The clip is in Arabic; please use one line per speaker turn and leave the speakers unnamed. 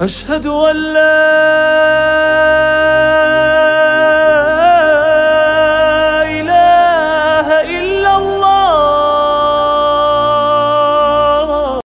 أشهد أن لا